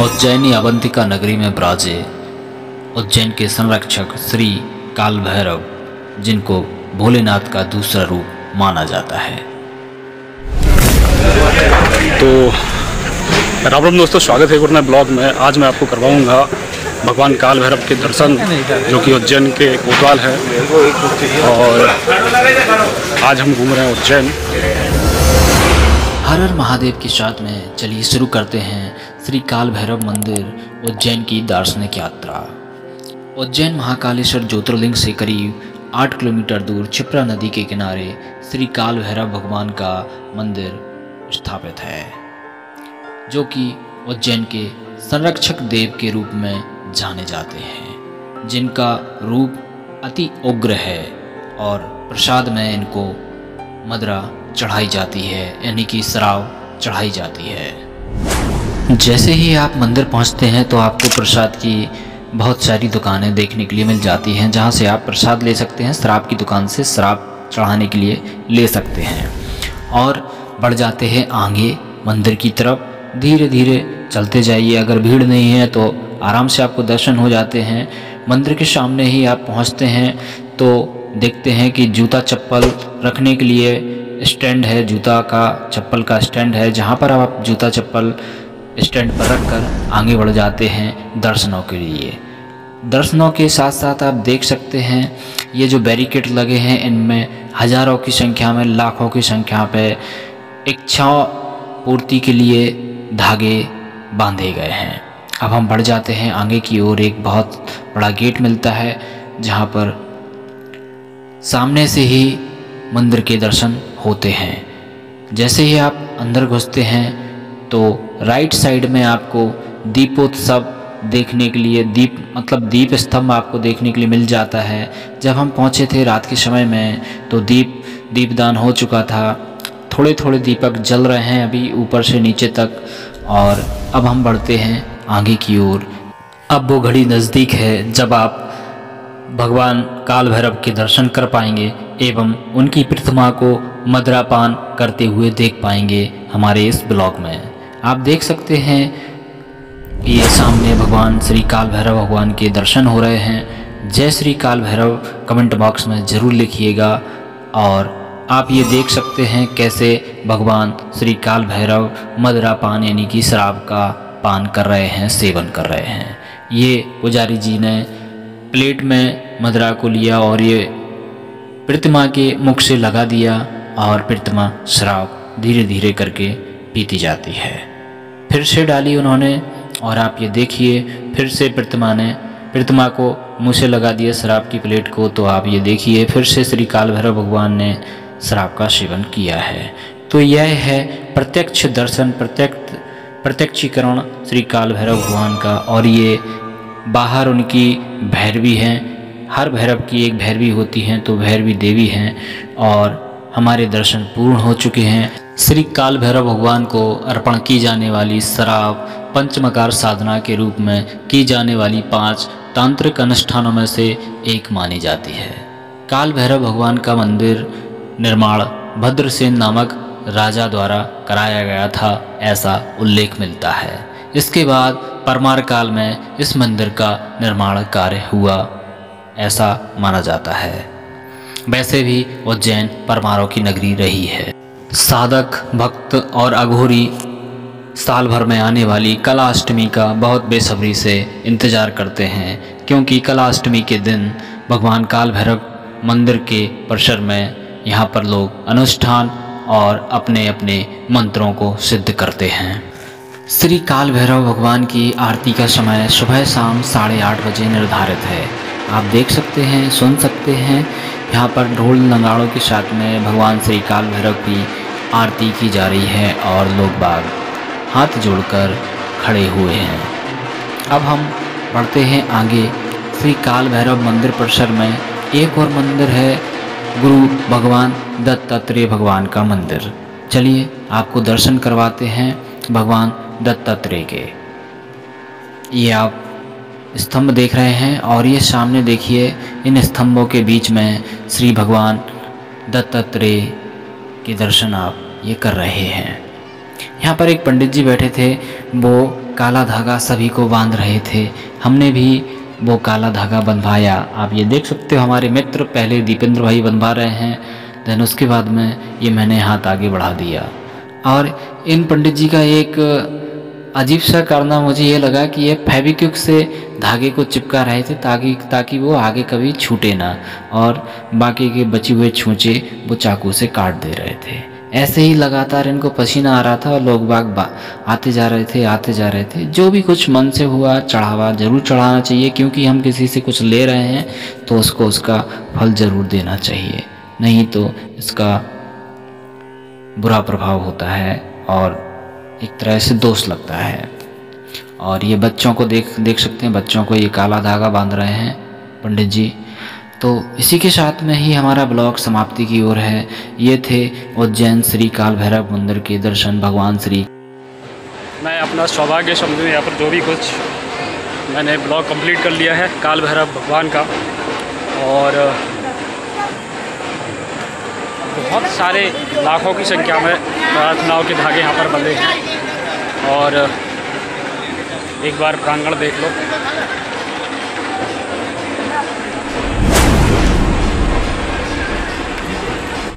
उज्जैनी अवंतिका नगरी में ब्राजे। उज्जैन के संरक्षक श्री काल भैरव जिनको भोलेनाथ का दूसरा रूप माना जाता है। तो राम राम दोस्तों स्वागत है एक ब्लॉग में। आज मैं आपको करवाऊँगा भगवान काल भैरव के दर्शन जो कि उज्जैन के कोतवाल है। और आज हम घूम रहे हैं उज्जैन। हर हर महादेव के साथ में चलिए शुरू करते हैं श्री काल भैरव मंदिर, उज्जैन की दार्शनिक यात्रा। उज्जैन महाकालेश्वर ज्योतिर्लिंग से करीब आठ किलोमीटर दूर छिप्रा नदी के किनारे श्री काल भैरव भगवान का मंदिर स्थापित है, जो कि उज्जैन के संरक्षक देव के रूप में जाने जाते हैं, जिनका रूप अति उग्र है और प्रसाद में इनको मदरा चढ़ाई जाती है, यानी कि शराब चढ़ाई जाती है। जैसे ही आप मंदिर पहुँचते हैं तो आपको प्रसाद की बहुत सारी दुकानें देखने के लिए मिल जाती हैं, जहाँ से आप प्रसाद ले सकते हैं, शराब की दुकान से शराब चढ़ाने के लिए ले सकते हैं। और बढ़ जाते हैं आगे, मंदिर की तरफ़। धीरे धीरे चलते जाइए, अगर भीड़ नहीं है तो आराम से आपको दर्शन हो जाते हैं। मंदिर के सामने ही आप पहुँचते हैं तो देखते हैं कि जूता चप्पल रखने के लिए स्टैंड है, जूता का चप्पल का स्टैंड है, जहाँ पर आप जूता चप्पल स्टैंड पर रख कर आगे बढ़ जाते हैं दर्शनों के लिए। दर्शनों के साथ साथ आप देख सकते हैं, ये जो बैरिकेड लगे हैं, इनमें हज़ारों की संख्या में, लाखों की संख्या पे इच्छा पूर्ति के लिए धागे बांधे गए हैं। अब हम बढ़ जाते हैं, आगे की ओर एक बहुत बड़ा गेट मिलता है, जहाँ पर सामने से ही मंदिर के दर्शन होते हैं। जैसे ही आप अंदर घुसते हैं तो राइट साइड में आपको दीपोत्सव देखने के लिए, दीप मतलब दीप स्तंभ आपको देखने के लिए मिल जाता है। जब हम पहुँचे थे रात के समय में तो दीप, दीपदान हो चुका था। थोड़े थोड़े दीपक जल रहे हैं अभी ऊपर से नीचे तक, और अब हम बढ़ते हैं आगे की ओर। अब वो घड़ी नज़दीक है, जब आप भगवान काल भैरव के दर्शन कर पाएँगे, एवं उनकी प्रतिमा को मदरापान करते हुए देख पाएँगे हमारे इस ब्लॉग में। आप देख सकते हैं ये सामने भगवान श्री काल भैरव भगवान के दर्शन हो रहे हैं। जय श्री काल भैरव कमेंट बॉक्स में ज़रूर लिखिएगा और आप ये देख सकते हैं कैसे भगवान श्री काल भैरव मदरा पान यानी कि शराब का पान कर रहे हैं, सेवन कर रहे हैं। ये पुजारी जी ने प्लेट में मदरा को लिया और ये प्रतिमा के मुख से लगा दिया और प्रतिमा शराब धीरे धीरे करके पीती जाती है। फिर से डाली उन्होंने, और आप ये देखिए, फिर से प्रतिमा ने, प्रतिमा को मुँह से लगा दिया शराब की प्लेट को तो आप ये देखिए, फिर से श्री काल भैरव भगवान ने शराब का सेवन किया है। तो यह है प्रत्यक्ष दर्शन प्रत्यक्ष प्रत्यक्षीकरण श्री काल भैरव भगवान का, और ये बाहर उनकी भैरवी हैं। हर भैरव की एक भैरवी होती हैं तो भैरवी देवी हैं, और हमारे दर्शन पूर्ण हो चुके हैं। श्री काल भैरव भगवान को अर्पण की जाने वाली शराब पंचमकार साधना के रूप में की जाने वाली पाँच तांत्रिक अनुष्ठानों में से एक मानी जाती है। काल भैरव भगवान का मंदिर निर्माण भद्रसेन नामक राजा द्वारा कराया गया था, ऐसा उल्लेख मिलता है। इसके बाद परमार काल में इस मंदिर का निर्माण कार्य हुआ, ऐसा माना जाता है। वैसे भी उज्जैन परमारों की नगरी रही है। साधक, भक्त और अघोरी साल भर में आने वाली कला अष्टमी का बहुत बेसब्री से इंतज़ार करते हैं, क्योंकि कला अष्टमी के दिन भगवान काल भैरव मंदिर के परिसर में यहाँ पर लोग अनुष्ठान और अपने अपने मंत्रों को सिद्ध करते हैं। श्री काल भैरव भगवान की आरती का समय सुबह शाम साढ़े आठ बजे निर्धारित है। आप देख सकते हैं, सुन सकते हैं यहाँ पर ढोल नगाड़ों के साथ में भगवान श्री काल भैरव की आरती की जा रही है और लोग बाग हाथ जोड़कर खड़े हुए हैं। अब हम बढ़ते हैं आगे। श्री काल भैरव मंदिर परिसर में एक और मंदिर है, गुरु भगवान दत्तात्रेय भगवान का मंदिर। चलिए आपको दर्शन करवाते हैं भगवान दत्तात्रेय के। ये आप स्तंभ देख रहे हैं और ये सामने देखिए, इन स्तंभों के बीच में श्री भगवान दत्तात्रेय के दर्शन आप ये कर रहे हैं। यहाँ पर एक पंडित जी बैठे थे, वो काला धागा सभी को बाँध रहे थे। हमने भी वो काला धागा बंधवाया। आप ये देख सकते हो, हमारे मित्र पहले दीपेंद्र भाई बंधवा रहे हैं, देन उसके बाद में ये मैंने हाथ आगे बढ़ा दिया। और इन पंडित जी का एक अजीब सा करना मुझे ये लगा कि ये फेविक्विक से धागे को चिपका रहे थे ताकि ताकि वो आगे कभी छूटे ना और बाकी के बचे हुए छूचे वो चाकू से काट दे रहे थे। ऐसे ही लगातार इनको पसीना आ रहा था और लोग बाग बा, आते जा रहे थे, आते जा रहे थे। जो भी कुछ मन से हुआ, चढ़ावा ज़रूर चढ़ाना चाहिए क्योंकि हम किसी से कुछ ले रहे हैं तो उसको उसका फल ज़रूर देना चाहिए। नहीं तो इसका बुरा प्रभाव होता है और एक तरह से दोष लगता है। और ये बच्चों को देख देख सकते हैं, बच्चों को ये काला धागा बाँध रहे हैं, पंडित जी। तो इसी के साथ में ही हमारा ब्लॉग समाप्ति की ओर है। ये थे उज्जैन श्री काल भैरव मंदिर के दर्शन, भगवान श्री। मैं अपना सौभाग्य समझूँ, यहाँ पर जो भी कुछ मैंने ब्लॉग कंप्लीट कर लिया है, काल भैरव भगवान का। और बहुत सारे लाखों की संख्या में प्रार्थनाओं के धागे यहाँ पर बंधे हैं। और एक बार प्रांगण देख लो।